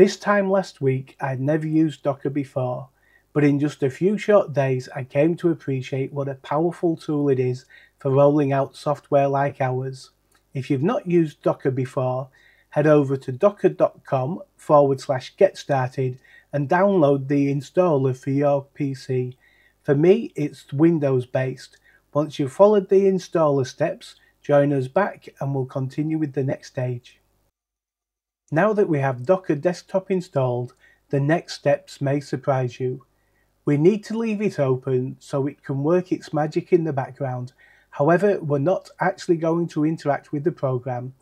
This time last week, I'd never used Docker before, but in just a few short days, I came to appreciate what a powerful tool it is for rolling out software like ours. If you've not used Docker before, head over to docker.com forward slash get started and download the installer for your PC. For me, it's Windows based. Once you've followed the installer steps, join us back and we'll continue with the next stage. Now that we have Docker Desktop installed, the next steps may surprise you. We need to leave it open so it can work its magic in the background. However, we're not actually going to interact with the program,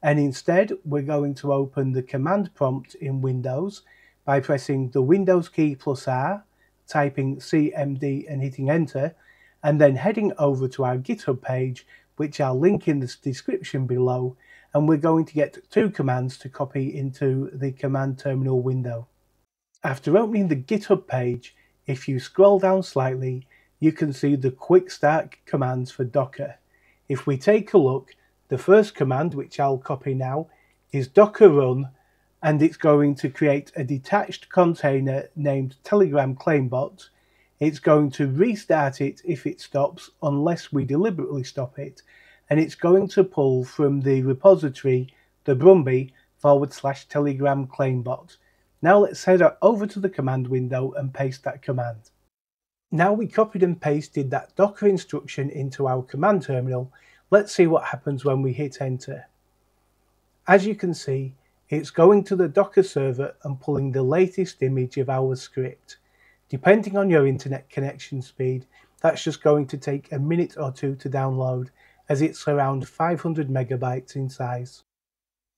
and instead we're going to open the command prompt in Windows by pressing the Windows key plus R, typing CMD and hitting enter, and then heading over to our GitHub page, which I'll link in the description below, and we're going to get two commands to copy into the command terminal window. After opening the GitHub page, if you scroll down slightly, you can see the quick start commands for Docker. If we take a look, the first command, which I'll copy now, is docker run, and it's going to create a detached container named Telegram Claimbot. It's going to restart it if it stops, unless we deliberately stop it, and it's going to pull from the repository the Brumby forward slash telegram claimbot. Now let's head over to the command window and paste that command. Now we copied and pasted that Docker instruction into our command terminal, let's see what happens when we hit enter. As you can see, it's going to the Docker server and pulling the latest image of our script. Depending on your internet connection speed, that's just going to take a minute or two to download as it's around 500 megabytes in size.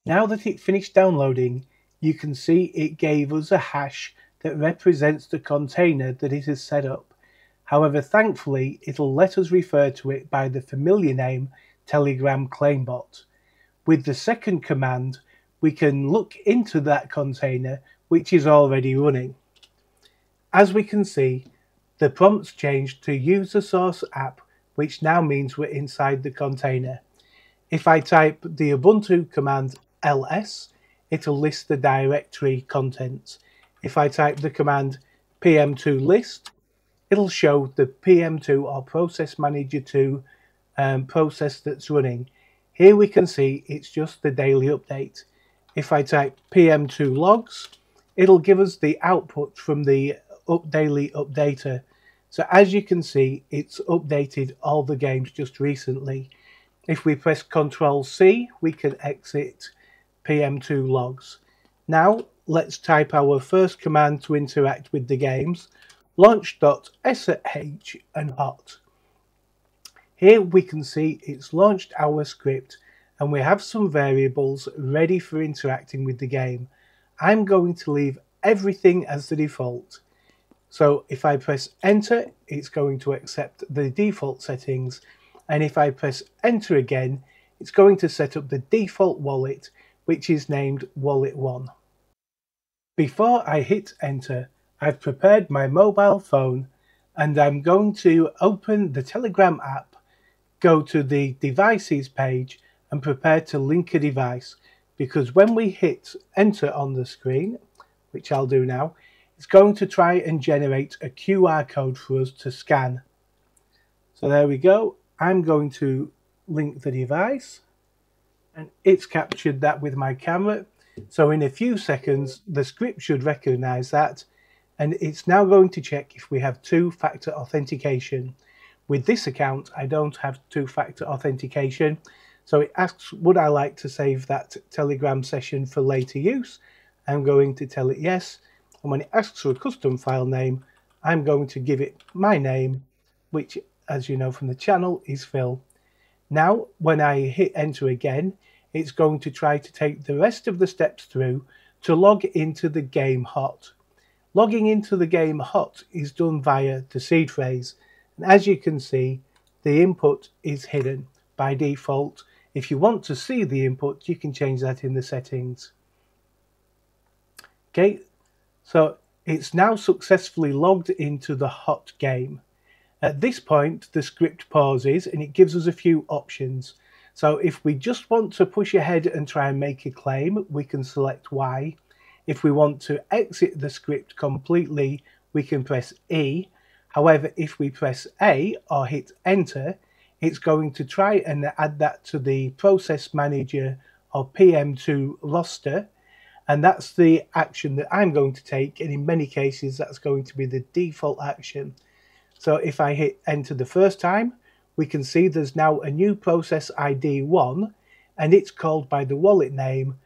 Now that it finished downloading, you can see it gave us a hash that represents the container that it has set up. However, thankfully, it'll let us refer to it by the familiar name Telegram Claimbot. With the second command, we can look into that container which is already running. As we can see, the prompts changed to user source app which now means we're inside the container. If I type the Ubuntu command ls, it'll list the directory contents. If I type the command pm2 list, it'll show the pm2 or process manager 2 um, process that's running. Here we can see it's just the daily update. If I type pm2 logs, it'll give us the output from the up daily updater so as you can see, it's updated all the games just recently. If we press Ctrl C, we can exit PM2 logs. Now let's type our first command to interact with the games, launch.sh and hot. Here we can see it's launched our script and we have some variables ready for interacting with the game. I'm going to leave everything as the default. So if I press enter, it's going to accept the default settings. And if I press enter again, it's going to set up the default wallet, which is named Wallet1. Before I hit enter, I've prepared my mobile phone and I'm going to open the Telegram app, go to the devices page and prepare to link a device because when we hit enter on the screen, which I'll do now, it's going to try and generate a QR code for us to scan. So there we go. I'm going to link the device and it's captured that with my camera. So in a few seconds, the script should recognize that and it's now going to check if we have two-factor authentication. With this account, I don't have two-factor authentication. So it asks, would I like to save that Telegram session for later use? I'm going to tell it yes and when it asks for a custom file name I'm going to give it my name which as you know from the channel is Phil. Now when I hit enter again it's going to try to take the rest of the steps through to log into the game hot. Logging into the game hot is done via the seed phrase and as you can see the input is hidden by default. If you want to see the input you can change that in the settings. Okay, so it's now successfully logged into the hot game. At this point, the script pauses and it gives us a few options. So if we just want to push ahead and try and make a claim, we can select Y. If we want to exit the script completely, we can press E. However, if we press A or hit enter, it's going to try and add that to the process manager or PM2 roster. And that's the action that I'm going to take. And in many cases, that's going to be the default action. So if I hit enter the first time, we can see there's now a new process ID 1 and it's called by the wallet name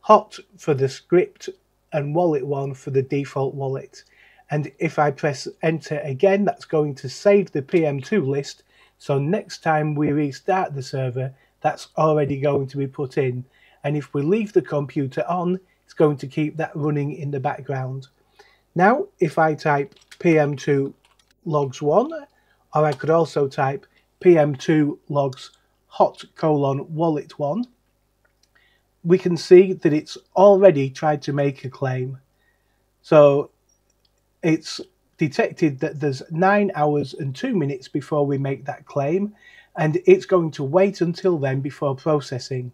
hot for the script and wallet 1 for the default wallet. And if I press enter again, that's going to save the PM2 list. So next time we restart the server, that's already going to be put in. And if we leave the computer on, it's going to keep that running in the background. Now, if I type PM2 logs 1, or I could also type PM2 logs hot colon wallet 1, we can see that it's already tried to make a claim. So it's detected that there's 9 hours and 2 minutes before we make that claim, and it's going to wait until then before processing.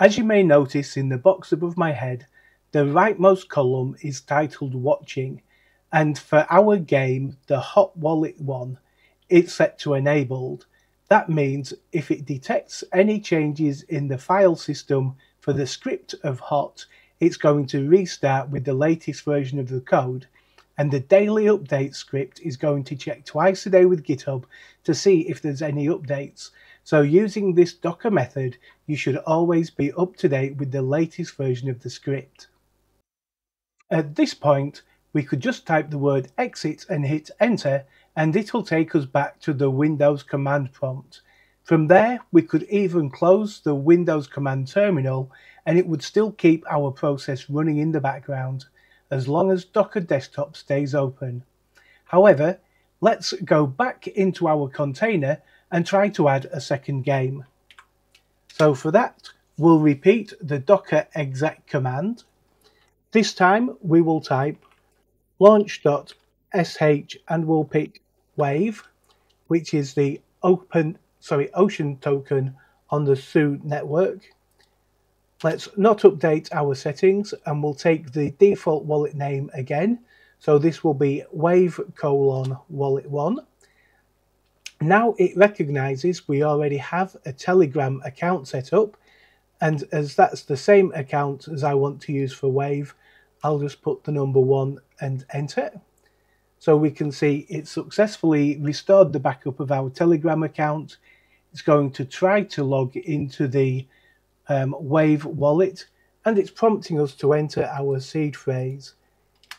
As you may notice in the box above my head, the rightmost column is titled Watching, and for our game, the Hot Wallet one, it's set to Enabled. That means if it detects any changes in the file system for the script of Hot, it's going to restart with the latest version of the code, and the daily update script is going to check twice a day with GitHub to see if there's any updates so using this Docker method, you should always be up to date with the latest version of the script. At this point, we could just type the word exit and hit enter and it'll take us back to the Windows command prompt. From there, we could even close the Windows command terminal and it would still keep our process running in the background as long as Docker Desktop stays open. However, let's go back into our container and try to add a second game. So for that, we'll repeat the docker exec command. This time we will type launch.sh and we'll pick wave, which is the open sorry ocean token on the Sui network. Let's not update our settings and we'll take the default wallet name again. So this will be wave colon wallet one. Now it recognizes we already have a Telegram account set up and as that's the same account as I want to use for Wave, I'll just put the number one and enter. So we can see it successfully restored the backup of our Telegram account. It's going to try to log into the um, Wave wallet and it's prompting us to enter our seed phrase.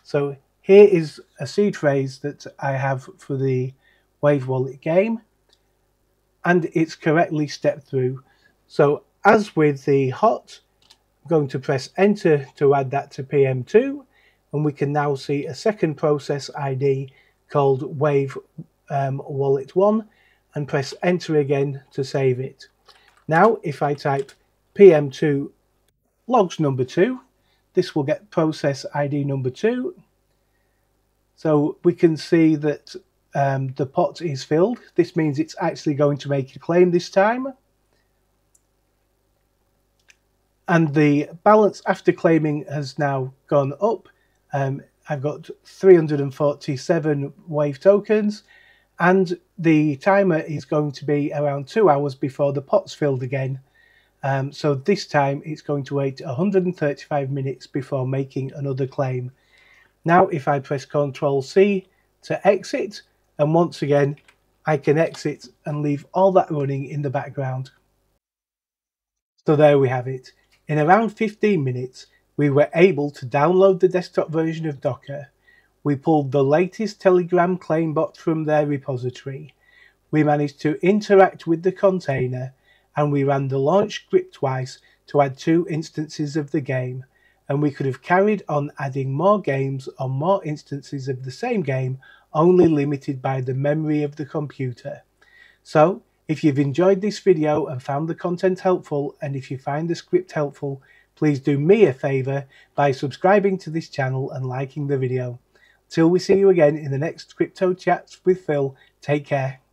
So here is a seed phrase that I have for the Wave Wallet game and it's correctly stepped through. So as with the hot, I'm going to press enter to add that to PM2 and we can now see a second process ID called Wave um, Wallet 1 and press enter again to save it. Now if I type PM2 logs number 2, this will get process ID number 2. So we can see that um, the pot is filled. This means it's actually going to make a claim this time. And the balance after claiming has now gone up. Um, I've got 347 wave tokens and the timer is going to be around two hours before the pot's filled again. Um, so this time it's going to wait 135 minutes before making another claim. Now if I press Ctrl C to exit, and once again I can exit and leave all that running in the background. So there we have it. In around 15 minutes we were able to download the desktop version of Docker. We pulled the latest Telegram claim bot from their repository. We managed to interact with the container and we ran the launch script twice to add two instances of the game and we could have carried on adding more games on more instances of the same game only limited by the memory of the computer. So, if you've enjoyed this video and found the content helpful and if you find the script helpful, please do me a favour by subscribing to this channel and liking the video. Till we see you again in the next Crypto Chats with Phil, take care.